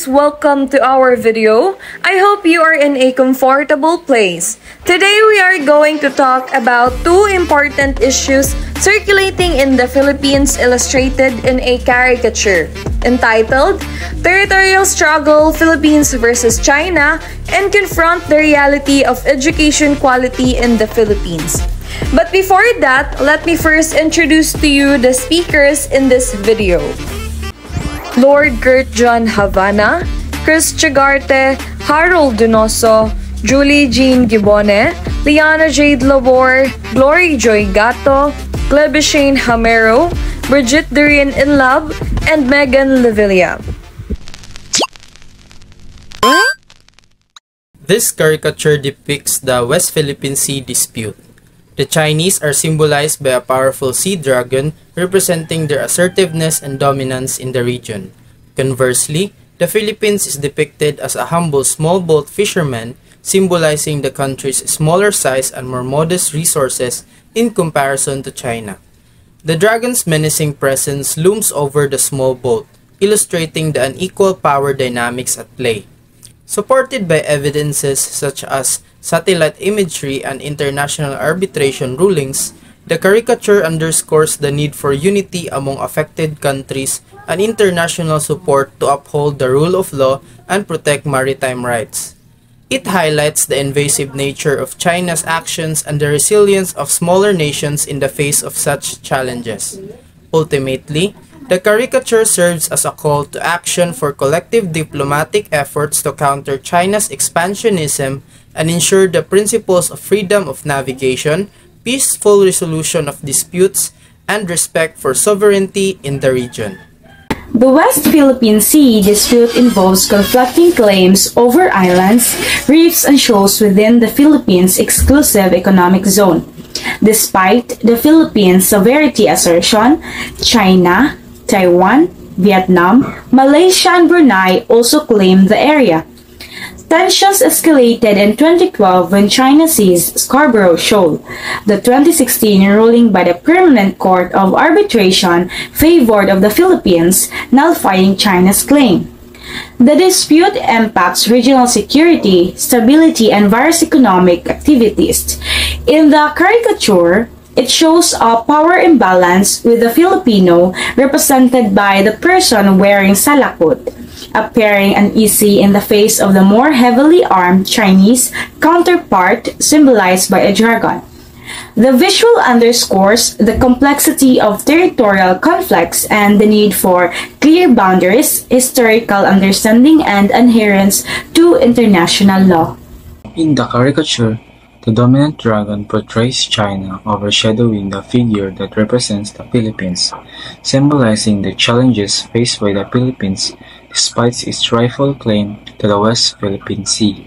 viewers, welcome to our video. I hope you are in a comfortable place. Today we are going to talk about two important issues circulating in the Philippines illustrated in a caricature entitled Territorial Struggle Philippines versus China and Confront the Reality of Education Quality in the Philippines. But before that, let me first introduce to you the speakers in this video. Lord Gert John Havana, Chris Chagarte, Harold Donoso, Julie Jean Gibone, Liana Jade Labor, Glory Joy Gato, Glebishane Hamero, Bridget Durian Inlab, and Megan Levilla. This caricature depicts the West Philippine Sea dispute. The Chinese are symbolized by a powerful sea dragon representing their assertiveness and dominance in the region. Conversely, the Philippines is depicted as a humble small boat fisherman symbolizing the country's smaller size and more modest resources in comparison to China. The dragon's menacing presence looms over the small boat, illustrating the unequal power dynamics at play. Supported by evidences such as satellite imagery and international arbitration rulings, the caricature underscores the need for unity among affected countries and international support to uphold the rule of law and protect maritime rights. It highlights the invasive nature of China's actions and the resilience of smaller nations in the face of such challenges. Ultimately, the caricature serves as a call to action for collective diplomatic efforts to counter China's expansionism and ensure the principles of freedom of navigation, peaceful resolution of disputes, and respect for sovereignty in the region. The West Philippine Sea dispute involves conflicting claims over islands, reefs, and shoals within the Philippines' exclusive economic zone. Despite the Philippines' sovereignty assertion, China, Taiwan, Vietnam, Malaysia, and Brunei also claim the area. Tensions escalated in 2012 when China seized Scarborough Shoal. The 2016 ruling by the Permanent Court of Arbitration favored of the Philippines, nullifying China's claim. The dispute impacts regional security, stability, and various economic activities. In the caricature, it shows a power imbalance with the Filipino represented by the person wearing salakot, appearing uneasy in the face of the more heavily armed Chinese counterpart symbolized by a dragon. The visual underscores the complexity of territorial conflicts and the need for clear boundaries, historical understanding, and adherence to international law. In the caricature, the dominant dragon portrays China overshadowing the figure that represents the Philippines, symbolizing the challenges faced by the Philippines despite its rightful claim to the West Philippine Sea.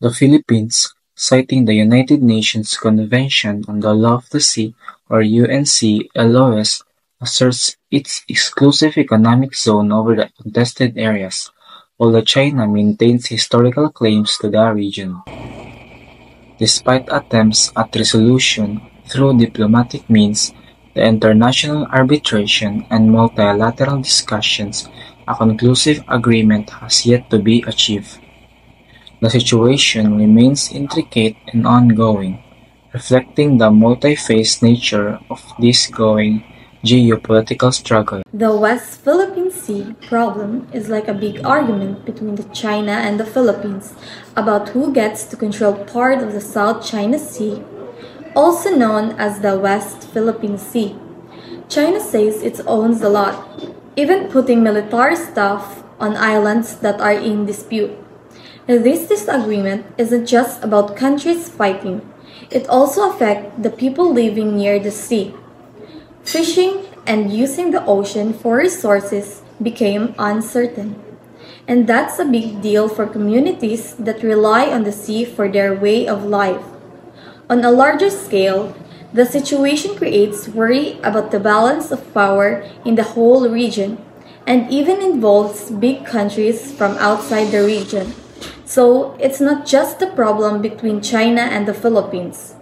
The Philippines, citing the United Nations Convention on the Law of the Sea or UNCLOS, asserts its exclusive economic zone over the contested areas, while China maintains historical claims to the region. Despite attempts at resolution through diplomatic means, the international arbitration and multilateral discussions, a conclusive agreement has yet to be achieved. The situation remains intricate and ongoing, reflecting the multi-phase nature of this going geopolitical struggle. The West Philippine Sea problem is like a big argument between China and the Philippines about who gets to control part of the South China Sea, also known as the West Philippine Sea. China says it owns a lot, even putting military stuff on islands that are in dispute. This disagreement isn't just about countries fighting, it also affects the people living near the sea. Fishing and using the ocean for resources became uncertain. And that's a big deal for communities that rely on the sea for their way of life. On a larger scale, the situation creates worry about the balance of power in the whole region and even involves big countries from outside the region. So it's not just a problem between China and the Philippines.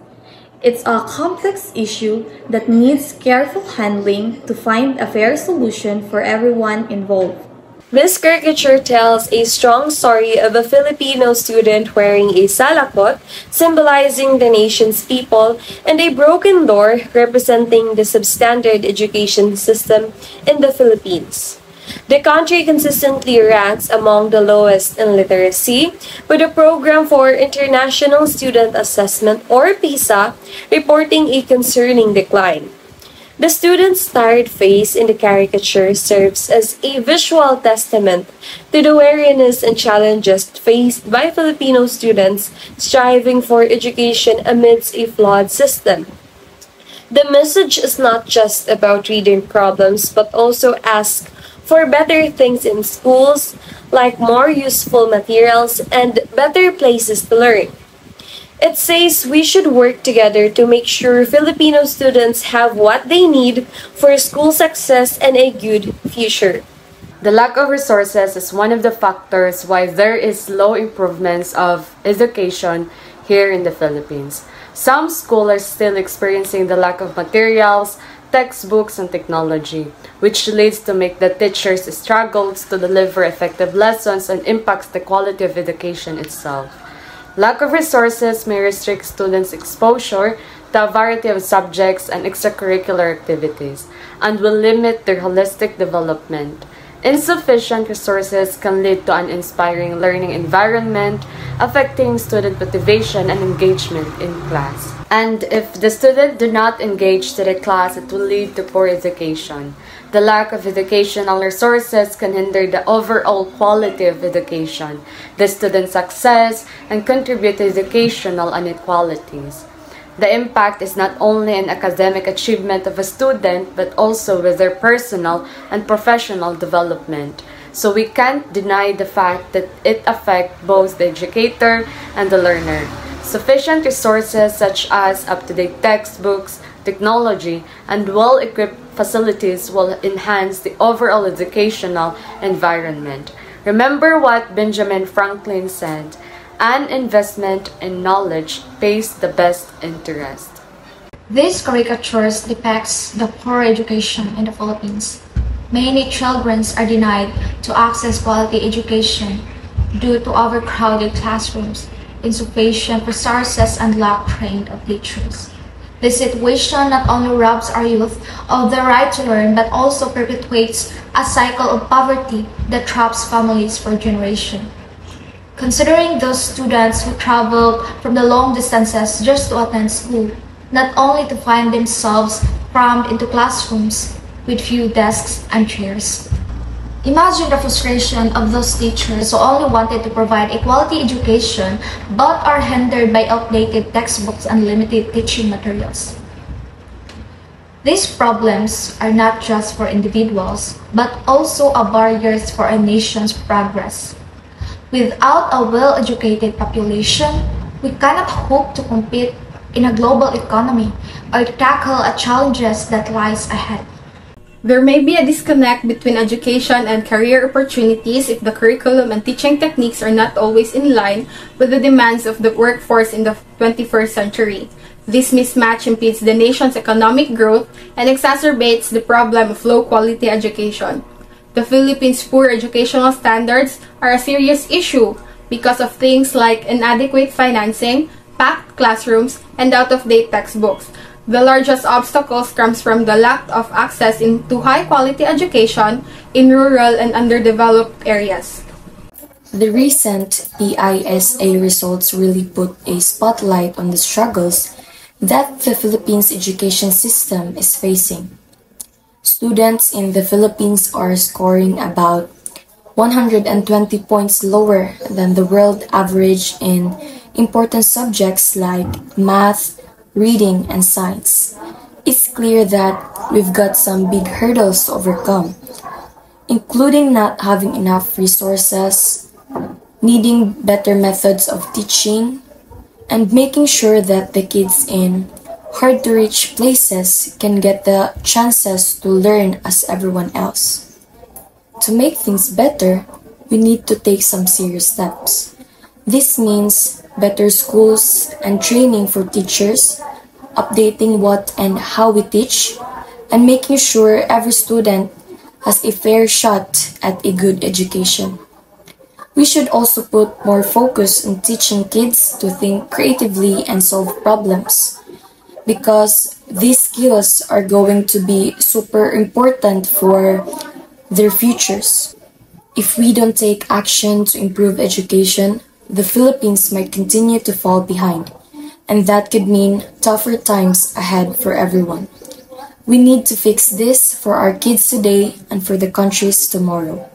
It's a complex issue that needs careful handling to find a fair solution for everyone involved. This caricature tells a strong story of a Filipino student wearing a salakot, symbolizing the nation's people, and a broken door representing the substandard education system in the Philippines. The country consistently ranks among the lowest in literacy, with a program for International Student Assessment or PISA reporting a concerning decline. The student's tired face in the caricature serves as a visual testament to the weariness and challenges faced by Filipino students striving for education amidst a flawed system. The message is not just about reading problems, but also asks for better things in schools, like more useful materials and better places to learn. It says we should work together to make sure Filipino students have what they need for school success and a good future. The lack of resources is one of the factors why there is low improvements of education here in the Philippines. Some schools are still experiencing the lack of materials, textbooks, and technology, which leads to make the teachers struggles to deliver effective lessons and impacts the quality of education itself. Lack of resources may restrict students' exposure to a variety of subjects and extracurricular activities and will limit their holistic development. Insufficient resources can lead to an inspiring learning environment, affecting student motivation and engagement in class. And if the student do not engage to the class, it will lead to poor education. The lack of educational resources can hinder the overall quality of education, the student success, and contribute to educational inequalities. The impact is not only an academic achievement of a student, but also with their personal and professional development. So we can't deny the fact that it affects both the educator and the learner. Sufficient resources such as up-to-date textbooks, technology, and well-equipped facilities will enhance the overall educational environment. Remember what Benjamin Franklin said, an investment in knowledge pays the best interest. These caricatures depicts the poor education in the Philippines. Many children are denied to access quality education due to overcrowded classrooms, insufficient resources, and lack trained of teachers. This situation not only robs our youth of the right to learn, but also perpetuates a cycle of poverty that traps families for generations. Considering those students who travel from the long distances just to attend school, not only to find themselves crammed into classrooms with few desks and chairs, Imagine the frustration of those teachers who only wanted to provide a quality education but are hindered by outdated textbooks and limited teaching materials. These problems are not just for individuals, but also a barriers for a nation's progress. Without a well-educated population, we cannot hope to compete in a global economy or tackle the challenges that lies ahead. There may be a disconnect between education and career opportunities if the curriculum and teaching techniques are not always in line with the demands of the workforce in the 21st century. This mismatch impedes the nation's economic growth and exacerbates the problem of low-quality education. The Philippines' poor educational standards are a serious issue because of things like inadequate financing, packed classrooms, and out-of-date textbooks. The largest obstacles comes from the lack of access into high-quality education in rural and underdeveloped areas. The recent PISA results really put a spotlight on the struggles that the Philippines education system is facing. Students in the Philippines are scoring about 120 points lower than the world average in important subjects like math, reading, and science, it's clear that we've got some big hurdles to overcome, including not having enough resources, needing better methods of teaching, and making sure that the kids in hard to reach places can get the chances to learn as everyone else. To make things better, we need to take some serious steps. This means better schools and training for teachers, updating what and how we teach, and making sure every student has a fair shot at a good education. We should also put more focus on teaching kids to think creatively and solve problems because these skills are going to be super important for their futures. If we don't take action to improve education, the Philippines might continue to fall behind, and that could mean tougher times ahead for everyone. We need to fix this for our kids today and for the countries tomorrow.